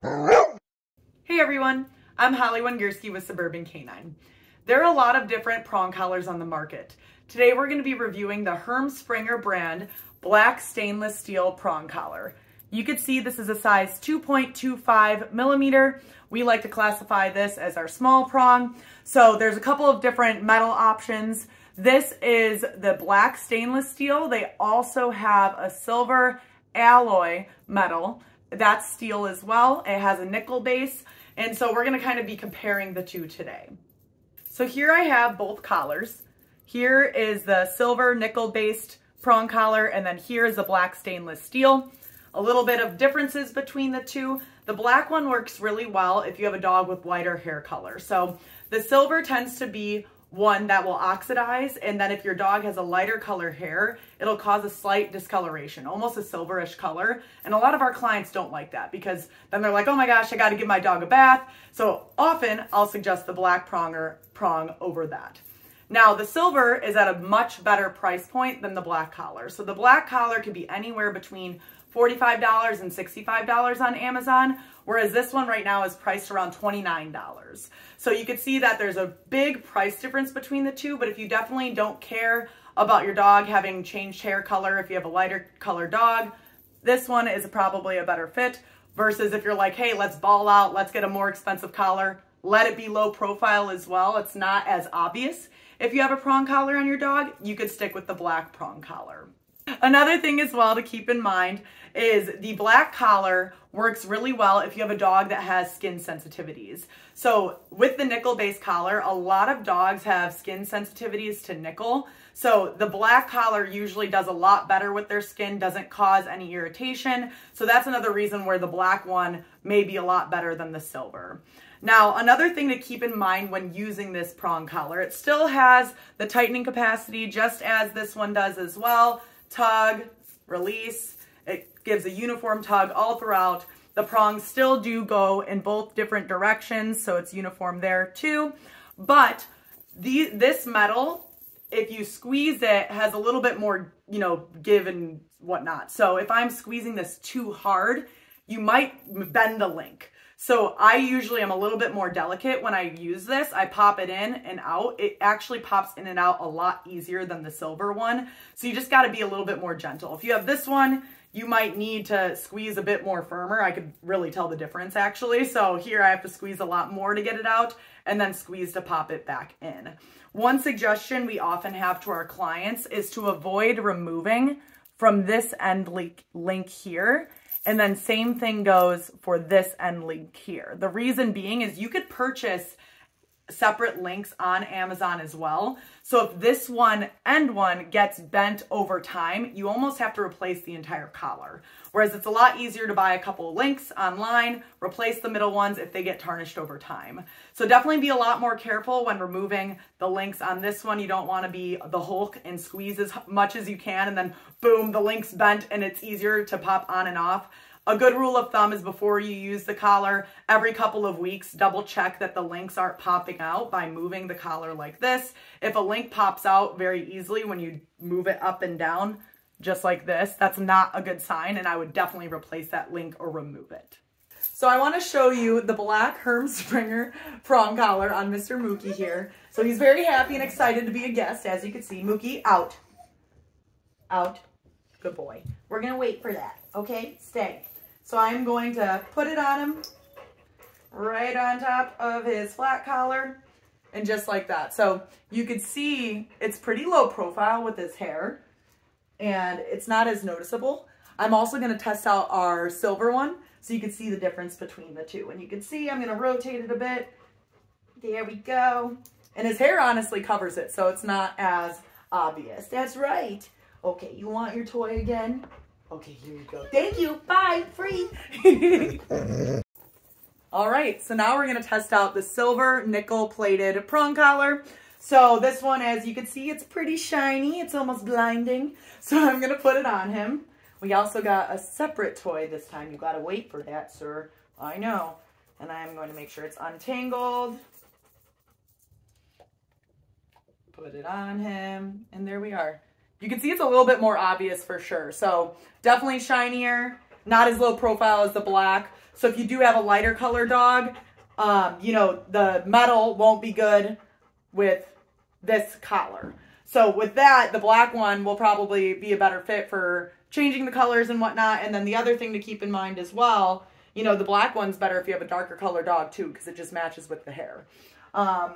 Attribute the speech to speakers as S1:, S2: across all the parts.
S1: Hey everyone, I'm Holly Wengierski with Suburban K9. There are a lot of different prong collars on the market. Today we're going to be reviewing the Herm Sprenger brand black stainless steel prong collar. You can see this is a size 2.25 millimeter. We like to classify this as our small prong. So there's a couple of different metal options. This is the black stainless steel. They also have a silver alloy metal. That's steel as well. It has a nickel base. And so we're gonna kind of be comparing the two today. So here I have both collars. Here is the silver nickel based prong collar and then here is the black stainless steel. A little bit of differences between the two. The black one works really well if you have a dog with lighter hair color. So the silver tends to be one that will oxidize and then if your dog has a lighter color hair it'll cause a slight discoloration almost a silverish color. And a lot of our clients don't like that because then they're like oh my gosh i got to give my dog a bath. So often i'll suggest the black prong or prong over that. Now the silver is at a much better price point than the black collar. So the black collar could be anywhere between $45 and $65 on Amazon, whereas this one right now is priced around $29. So you can see that there's a big price difference between the two, but if you definitely don't care about your dog having changed hair color, if you have a lighter color dog, this one is probably a better fit versus if you're like, hey, let's ball out, let's get a more expensive collar, let it be low profile as well. It's not as obvious. If you have a prong collar on your dog, you could stick with the black prong collar. Another thing as well to keep in mind is the black collar works really well if you have a dog that has skin sensitivities. So with the nickel based collar, a lot of dogs have skin sensitivities to nickel. So the black collar usually does a lot better with their skin, doesn't cause any irritation. So that's another reason where the black one may be a lot better than the silver. Now, another thing to keep in mind when using this prong collar, it still has the tightening capacity just as this one does as well tug, release. It gives a uniform tug all throughout. The prongs still do go in both different directions, so it's uniform there too. But the, this metal, if you squeeze it, has a little bit more, you know, give and whatnot. So if I'm squeezing this too hard, you might bend the link. So I usually am a little bit more delicate when I use this. I pop it in and out. It actually pops in and out a lot easier than the silver one. So you just got to be a little bit more gentle. If you have this one, you might need to squeeze a bit more firmer. I could really tell the difference actually. So here I have to squeeze a lot more to get it out and then squeeze to pop it back in. One suggestion we often have to our clients is to avoid removing from this end link, link here and then same thing goes for this end link here. The reason being is you could purchase separate links on Amazon as well. So if this one end one gets bent over time, you almost have to replace the entire collar. Whereas it's a lot easier to buy a couple of links online, replace the middle ones if they get tarnished over time. So definitely be a lot more careful when removing the links on this one. You don't want to be the Hulk and squeeze as much as you can and then boom, the link's bent and it's easier to pop on and off. A good rule of thumb is before you use the collar, every couple of weeks, double check that the links aren't popping out by moving the collar like this. If a link pops out very easily when you move it up and down, just like this, that's not a good sign and I would definitely replace that link or remove it. So I want to show you the black Herm Sprenger prong collar on Mr. Mookie here. So he's very happy and excited to be a guest, as you can see. Mookie, out. Out. Good boy. We're to wait for that. Okay? Stay. So I'm going to put it on him right on top of his flat collar and just like that. So you can see it's pretty low profile with his hair and it's not as noticeable. I'm also going to test out our silver one so you can see the difference between the two. And you can see I'm going to rotate it a bit. There we go. And his hair honestly covers it, so it's not as obvious. That's right. Okay, you want your toy again? Okay, here you go. Thank you. Bye. Free. All right, so now we're going to test out the silver nickel plated prong collar. So this one, as you can see, it's pretty shiny. It's almost blinding. So I'm going to put it on him. We also got a separate toy this time. You got to wait for that, sir. I know. And I'm going to make sure it's untangled. Put it on him. And there we are. You can see it's a little bit more obvious for sure. So definitely shinier, not as low profile as the black. So if you do have a lighter color dog, um, you know, the metal won't be good with this collar. So with that, the black one will probably be a better fit for changing the colors and whatnot. And then the other thing to keep in mind as well, you know, the black one's better if you have a darker color dog too, because it just matches with the hair. Um,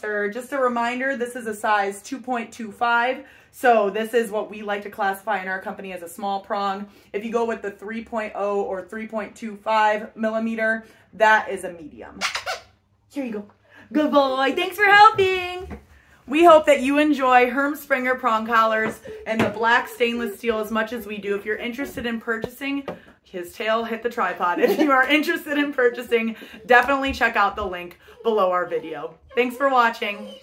S1: sir, just a reminder, this is a size 2.25. So this is what we like to classify in our company as a small prong. If you go with the 3.0 or 3.25 millimeter, that is a medium. Here you go. Good boy. Thanks for helping. We hope that you enjoy Herm Sprenger prong collars and the black stainless steel as much as we do. If you're interested in purchasing, his tail hit the tripod. If you are interested in purchasing, definitely check out the link below our video. Thanks for watching.